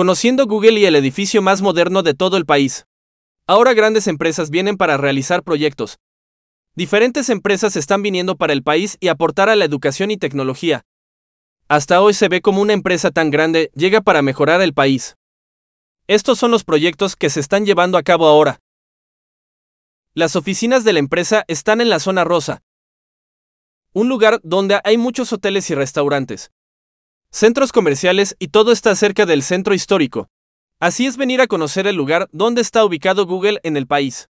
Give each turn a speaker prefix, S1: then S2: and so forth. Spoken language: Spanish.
S1: conociendo Google y el edificio más moderno de todo el país. Ahora grandes empresas vienen para realizar proyectos. Diferentes empresas están viniendo para el país y aportar a la educación y tecnología. Hasta hoy se ve como una empresa tan grande llega para mejorar el país. Estos son los proyectos que se están llevando a cabo ahora. Las oficinas de la empresa están en la zona rosa, un lugar donde hay muchos hoteles y restaurantes, centros comerciales y todo está cerca del centro histórico. Así es venir a conocer el lugar donde está ubicado Google en el país.